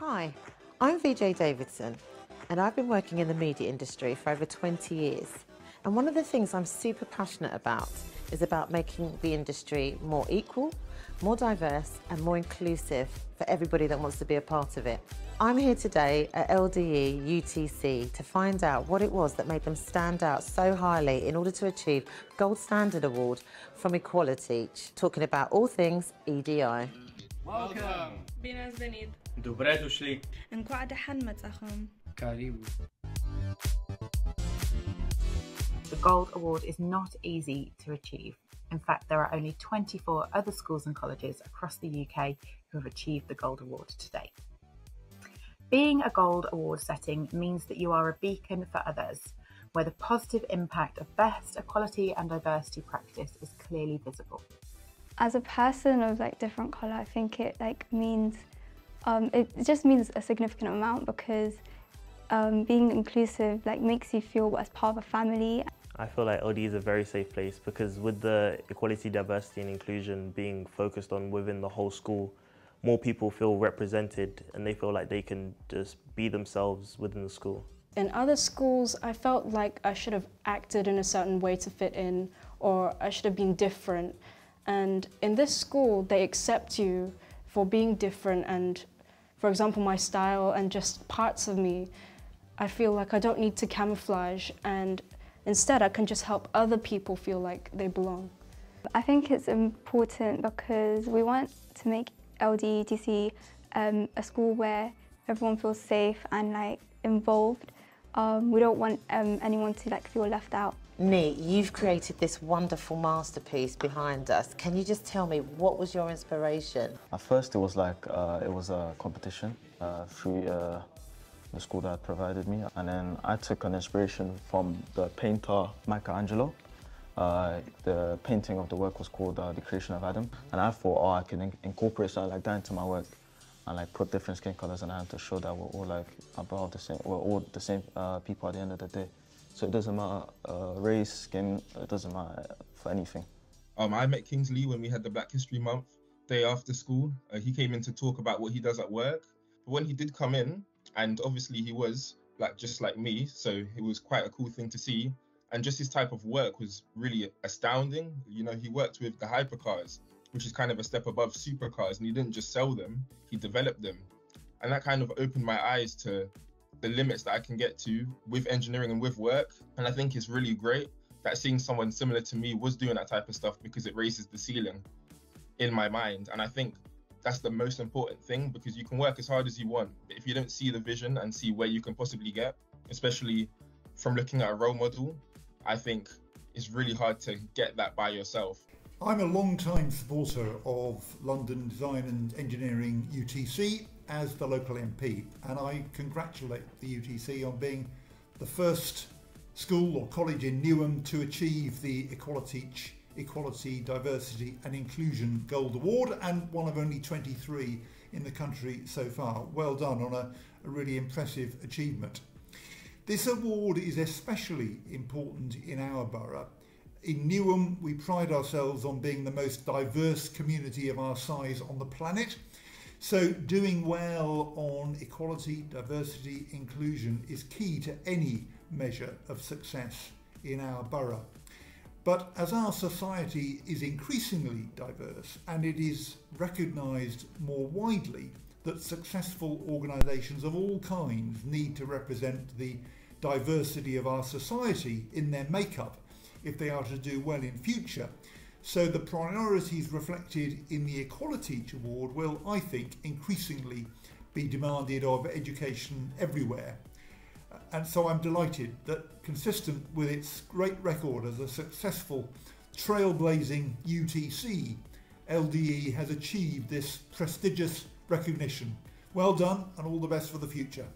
Hi, I'm VJ Davidson, and I've been working in the media industry for over 20 years. And one of the things I'm super passionate about is about making the industry more equal, more diverse, and more inclusive for everybody that wants to be a part of it. I'm here today at LDE UTC to find out what it was that made them stand out so highly in order to achieve Gold Standard Award from Equality, talking about all things EDI. Welcome. Bine ați venit! Добре дошли. Încoa de hanmățahăm. Karibu. The Gold Award is not easy to achieve. In fact, there are only 24 other schools and colleges across the UK who have achieved the Gold Award to date. Being a Gold Award setting means that you are a beacon for others, where the positive impact of best equality and diversity practice is clearly visible. as a person of like different color, I think it like means um, it just means a significant amount because um, being inclusive like makes you feel as part of a family. I feel like LD is a very safe place because with the equality, diversity and inclusion being focused on within the whole school, more people feel represented and they feel like they can just be themselves within the school. In other schools, I felt like I should have acted in a certain way to fit in or I should have been different. And in this school, they accept you for being different and, for example, my style and just parts of me. I feel like I don't need to camouflage and instead I can just help other people feel like they belong. I think it's important because we want to make LDTC um, a school where everyone feels safe and like involved. Um, we don't want um, anyone to like feel left out. Nee, you've created this wonderful masterpiece behind us. Can you just tell me what was your inspiration? At first, it was like uh, it was a competition uh, through uh, the school that provided me, and then I took an inspiration from the painter Michelangelo. Uh, the painting of the work was called uh, "The Creation of Adam," and I thought, oh, I can in- incorporate something like that into my work, and like put different skin colors, and I had to show that we're all like about the same, we're all the same uh, people at the end of the day. So it doesn't matter uh, race, skin, it doesn't matter for anything. Um, I met Kingsley when we had the Black History Month day after school. Uh, he came in to talk about what he does at work. But when he did come in, and obviously he was like just like me, so it was quite a cool thing to see. And just his type of work was really astounding. You know, he worked with the hypercars, which is kind of a step above supercars, and he didn't just sell them; he developed them, and that kind of opened my eyes to the limits that I can get to with engineering and with work. And I think it's really great that seeing someone similar to me was doing that type of stuff because it raises the ceiling in my mind. And I think that's the most important thing because you can work as hard as you want, but if you don't see the vision and see where you can possibly get, especially from looking at a role model, I think it's really hard to get that by yourself. I'm a long-time supporter of London Design and Engineering UTC as the local MP and I congratulate the UTC on being the first school or college in Newham to achieve the Equality, Equality, Diversity and Inclusion Gold Award and one of only 23 in the country so far. Well done on a, a really impressive achievement. This award is especially important in our borough. In Newham, we pride ourselves on being the most diverse community of our size on the planet. So doing well on equality, diversity, inclusion is key to any measure of success in our borough. But as our society is increasingly diverse and it is recognised more widely that successful organisations of all kinds need to represent the diversity of our society in their makeup if they are to do well in future, so the priorities reflected in the Equality Award will, I think, increasingly be demanded of education everywhere. And so I'm delighted that, consistent with its great record as a successful trailblazing UTC, LDE has achieved this prestigious recognition. Well done and all the best for the future.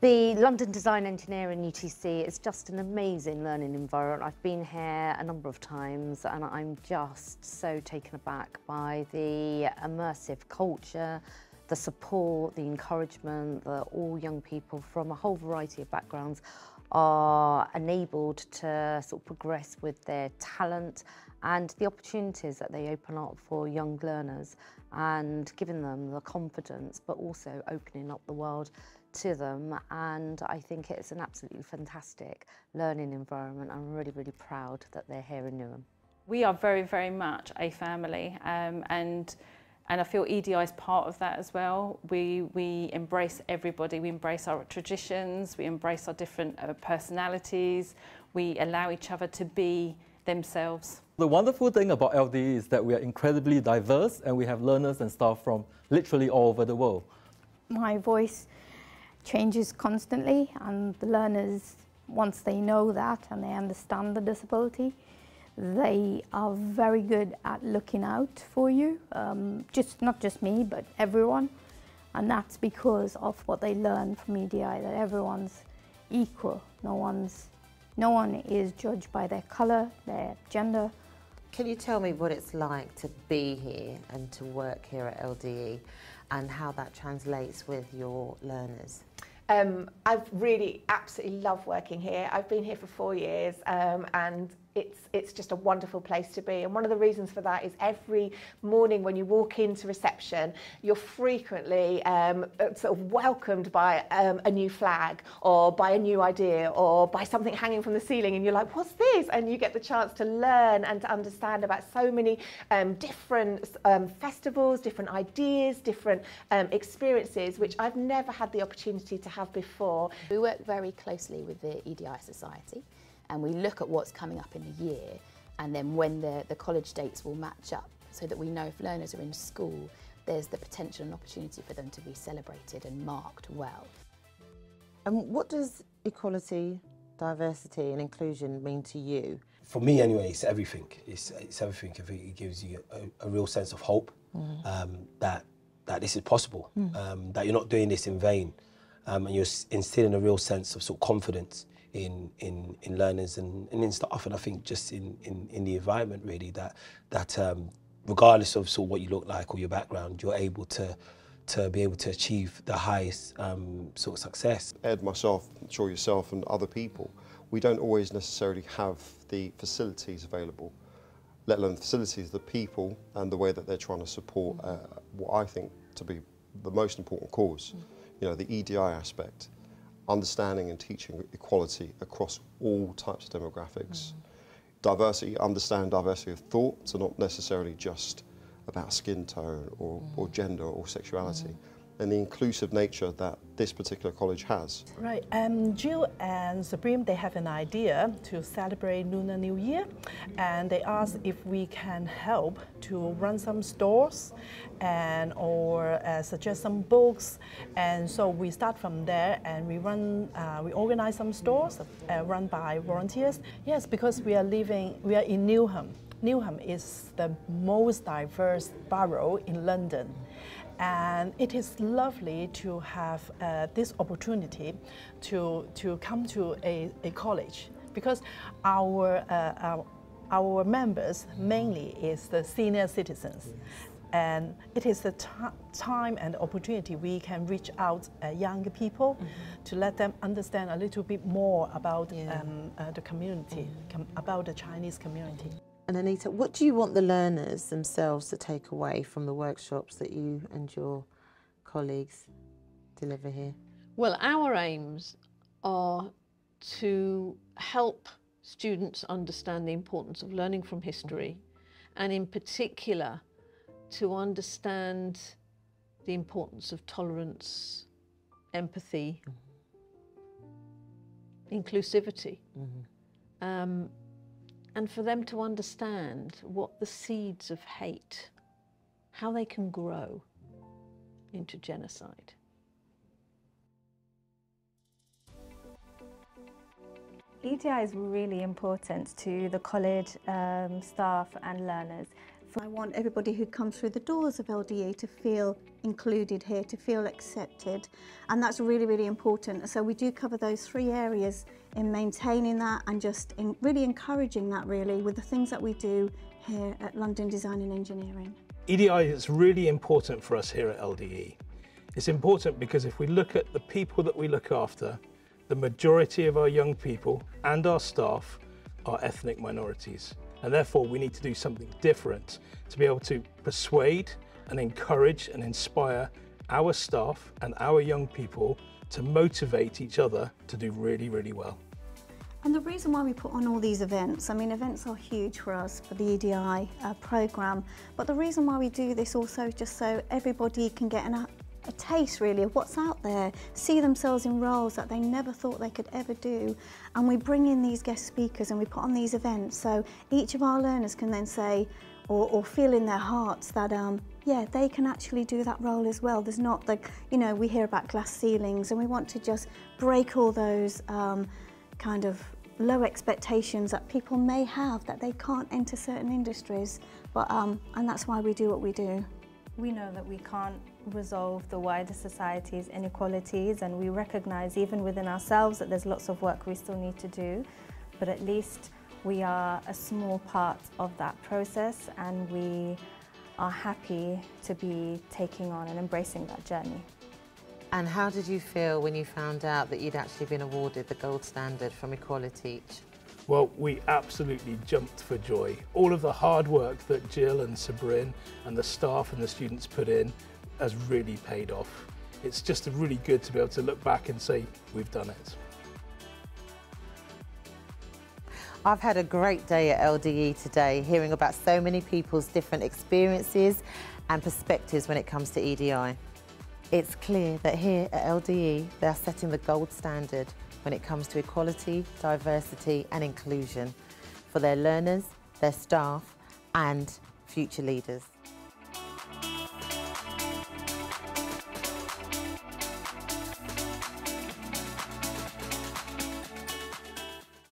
The London Design Engineering UTC is just an amazing learning environment. I've been here a number of times and I'm just so taken aback by the immersive culture, the support, the encouragement that all young people from a whole variety of backgrounds are enabled to sort of progress with their talent and the opportunities that they open up for young learners. and giving them the confidence, but also opening up the world to them. And I think it's an absolutely fantastic learning environment. I'm really, really proud that they're here in Newham. We are very, very much a family, um, and and I feel EDI is part of that as well. We we embrace everybody. We embrace our traditions. We embrace our different uh, personalities. We allow each other to be themselves. The wonderful thing about LDE is that we are incredibly diverse and we have learners and staff from literally all over the world. My voice changes constantly and the learners, once they know that and they understand the disability, they are very good at looking out for you, um, just not just me, but everyone. And that's because of what they learn from EDI, that everyone's equal. No one's, no one is judged by their colour, their gender. Can you tell me what it's like to be here and to work here at LDE and how that translates with your learners? Um, I've really absolutely loved working here. I've been here for four years um, and it's, it's just a wonderful place to be. And one of the reasons for that is every morning when you walk into reception, you're frequently um, uh, sort of welcomed by um, a new flag or by a new idea or by something hanging from the ceiling and you're like, what's this? And you get the chance to learn and to understand about so many um, different um, festivals, different ideas, different um, experiences, which I've never had the opportunity to have before. We work very closely with the EDI Society and we look at what's coming up in the year and then when the, the college dates will match up so that we know if learners are in school, there's the potential and opportunity for them to be celebrated and marked well. And what does equality, diversity and inclusion mean to you? For me anyway, it's everything. It's, it's everything. I think it gives you a, a real sense of hope mm. um, that, that this is possible, mm. um, that you're not doing this in vain, um, and you're instilling a real sense of sort of confidence in in in learners and, and in staff. And I think just in, in, in the environment really that that um, regardless of sort of what you look like or your background you're able to to be able to achieve the highest um, sort of success. Ed, myself, I'm sure yourself and other people, we don't always necessarily have the facilities available, let alone the facilities, the people and the way that they're trying to support uh, what I think to be the most important cause, you know, the EDI aspect understanding and teaching equality across all types of demographics. Mm. Diversity, understand diversity of thought, so not necessarily just about skin tone or, mm. or gender or sexuality. Mm and the inclusive nature that this particular college has. Right, um, Jill and Sabrin, they have an idea to celebrate Lunar New Year and they asked if we can help to run some stores and or uh, suggest some books and so we start from there and we run, uh, we organize some stores uh, run by volunteers. Yes, because we are living, we are in Newham. Newham is the most diverse borough in London. And it is lovely to have uh, this opportunity to, to come to a, a college because our, uh, our, our, members mainly is the senior citizens. And it is the time and opportunity we can reach out uh, young people mm -hmm. to let them understand a little bit more about yeah. um, uh, the community, mm -hmm. about the Chinese community. And Anita, what do you want the learners themselves to take away from the workshops that you and your colleagues deliver here? Well, our aims are to help students understand the importance of learning from history and in particular to understand the importance of tolerance, empathy, mm -hmm. inclusivity. Mm -hmm. um, and for them to understand what the seeds of hate, how they can grow into genocide. EDI is really important to the college um, staff and learners I want everybody who comes through the doors of LDE to feel included here, to feel accepted, and that's really, really important. So we do cover those three areas in maintaining that and just in really encouraging that really with the things that we do here at London Design and Engineering. EDI is really important for us here at LDE. It's important because if we look at the people that we look after, the majority of our young people and our staff are ethnic minorities and therefore we need to do something different to be able to persuade and encourage and inspire our staff and our young people to motivate each other to do really, really well. And the reason why we put on all these events, I mean, events are huge for us for the EDI uh, programme, but the reason why we do this also is just so everybody can get an, a taste really of what's out there, see themselves in roles that they never thought they could ever do. And we bring in these guest speakers and we put on these events so each of our learners can then say, or, or feel in their hearts that um, yeah they can actually do that role as well. There's not the, you know we hear about glass ceilings and we want to just break all those um, kind of low expectations that people may have that they can't enter certain industries. But um, and that's why we do what we do. We know that we can't resolve the wider society's inequalities and we recognize even within ourselves that there's lots of work we still need to do but at least we are a small part of that process and we are happy to be taking on and embracing that journey. And how did you feel when you found out that you'd actually been awarded the gold standard from EqualiTeach? Well, we absolutely jumped for joy. All of the hard work that Jill and Sabrin and the staff and the students put in has really paid off. It's just really good to be able to look back and say, we've done it. I've had a great day at LDE today, hearing about so many people's different experiences and perspectives when it comes to EDI. It's clear that here at LDE, they're setting the gold standard when it comes to equality, diversity and inclusion for their learners, their staff and future leaders.